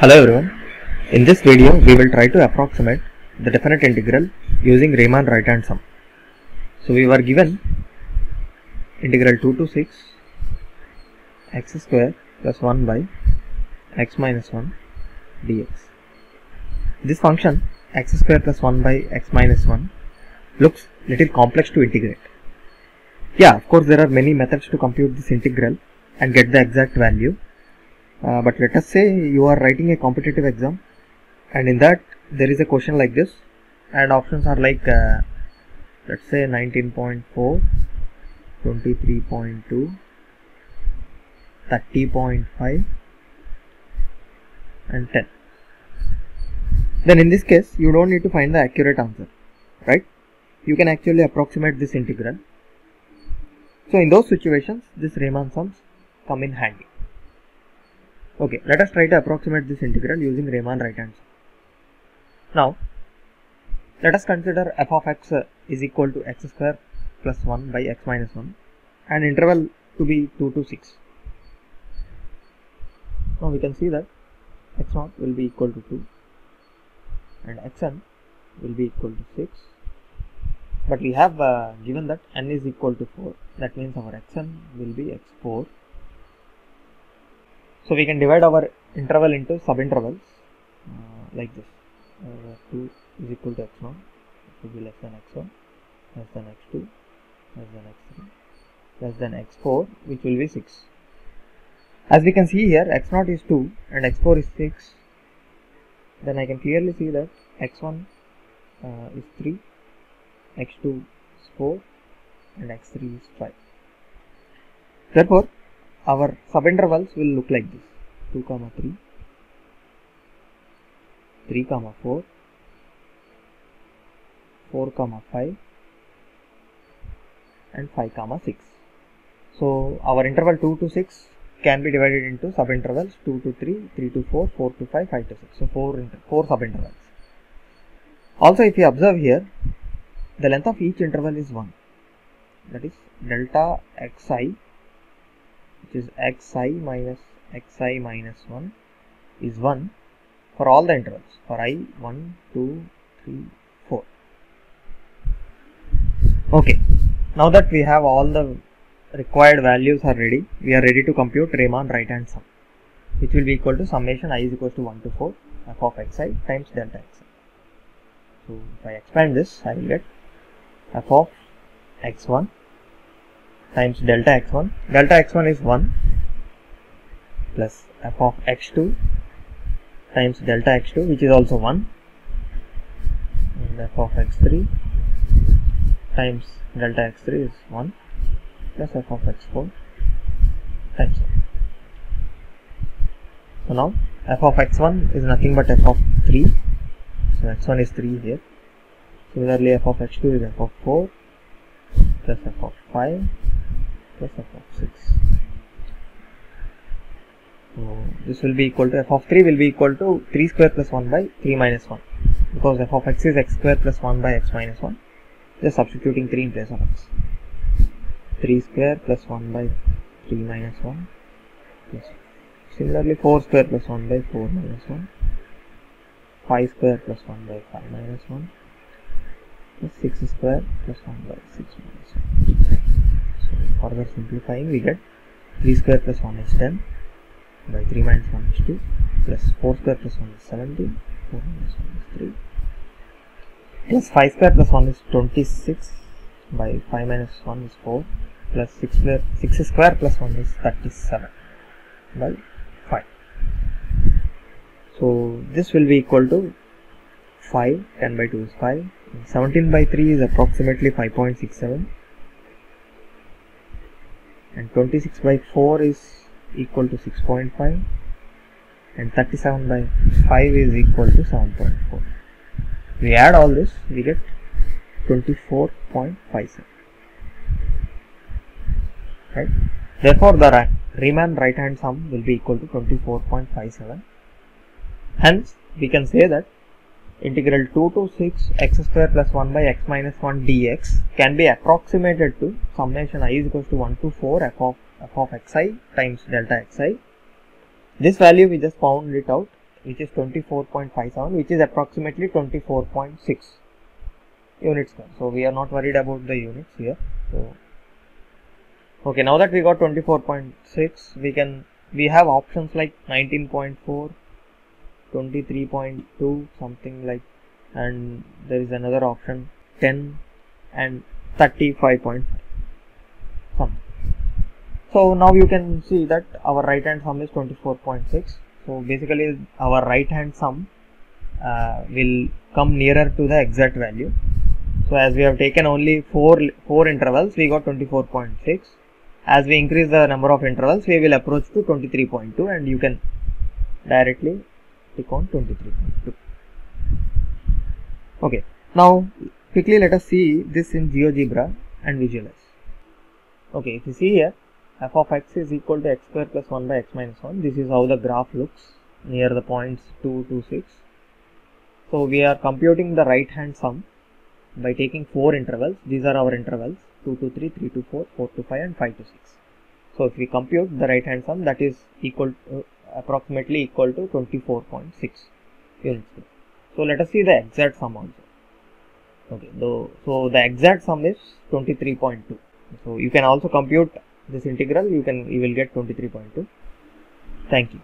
Hello everyone. In this video, we will try to approximate the definite integral using Riemann right hand sum. So we were given integral 2 to 6 x square plus 1 by x minus 1 dx. This function x square plus 1 by x minus 1 looks little complex to integrate. Yeah, of course there are many methods to compute this integral and get the exact value. Uh, but let us say you are writing a competitive exam and in that there is a question like this and options are like uh, let's say 19.4 23.2 30.5 and 10 then in this case you don't need to find the accurate answer right? You can actually approximate this integral. So in those situations this Riemann sums come in handy Okay, let us try to approximate this integral using Riemann right hand sum. Now, let us consider f of x is equal to x square plus 1 by x minus 1 and interval to be 2 to 6. Now we can see that x 0 will be equal to 2 and xn will be equal to 6 but we have uh, given that n is equal to 4 that means our xn will be x4 so we can divide our interval into subintervals uh, like this. Uh, 2 is equal to x0, it will be less than x1, less than x2, less than x3, less than x4, which will be 6. As we can see here, x0 is 2 and x4 is 6. Then I can clearly see that x1 uh, is 3, x2 is 4, and x3 is 5. Therefore, our subintervals will look like this. 2 comma 3 3 comma 4 4 comma 5 and 5 comma 6 so our interval 2 to 6 can be divided into subintervals 2 to 3 3 to 4 4 to 5 5 to 6 so 4 inter 4 subintervals. Also if you observe here the length of each interval is 1 that is delta xi which is xi minus xi minus 1 is 1 for all the intervals for i 1 2 3 4 okay now that we have all the required values are ready we are ready to compute Riemann right hand sum which will be equal to summation i is equal to 1 to 4 f of xi times delta xi. So if i expand this i will get f of x1 times delta x1 delta x1 is 1 plus f of x2 times delta x2 which is also 1 and f of x3 times delta x3 is 1 plus f of x4 times 1 so now f of x1 is nothing but f of 3 so x1 is 3 here. Similarly f of x2 is f of 4 plus f of 5 plus f of 6. So this will be equal to f of 3 will be equal to 3 square plus 1 by 3 minus 1 because f of x is x square plus 1 by x minus 1 just substituting 3 in place of x. 3 square plus 1 by 3 minus 1 plus similarly 4 square plus 1 by 4 minus 1 5 square plus 1 by 5 minus 1 plus 6 square plus 1 by 6 minus 1 further simplifying we get 3 square plus 1 is 10 by 3 minus 1 is 2 plus 4 square plus 1 is 17 4 minus 1 is 3 plus 5 square plus 1 is 26 by 5 minus 1 is 4 plus 6 square 6 square plus 1 is 37 by 5 so this will be equal to 5 10 by 2 is 5 17 by 3 is approximately 5.67 and 26 by 4 is equal to 6.5 and 37 by 5 is equal to 7.4 we add all this we get 24.57 right? Therefore the Riemann right hand sum will be equal to 24.57 hence we can say that integral 2 to 6 x square plus 1 by x minus 1 dx can be approximated to summation i is equal to 1 to 4 f of f of xi times delta xi. This value we just found it out which is 24.57 which is approximately 24.6 units so we are not worried about the units here so okay now that we got 24.6 we can we have options like 19.4 23.2 something like and there is another option 10 and 35.5 something so now you can see that our right hand sum is 24.6 so basically our right hand sum uh, will come nearer to the exact value. So as we have taken only four four intervals we got 24.6 as we increase the number of intervals we will approach to 23.2 and you can directly click on 23.2 okay now quickly let us see this in GeoGebra and visualize. Okay if you see here f of x is equal to x square plus 1 by x minus 1 this is how the graph looks near the points 2 to 6 so we are computing the right hand sum by taking four intervals. These are our intervals 2 to 3, 3 to 4, 4 to 5 and 5 to 6. So if we compute the right hand sum that is equal to, uh, approximately equal to 24.6 units. So let us see the exact sum also. Okay, though, so the exact sum is 23.2. So you can also compute this integral, you can you will get 23.2. Thank you.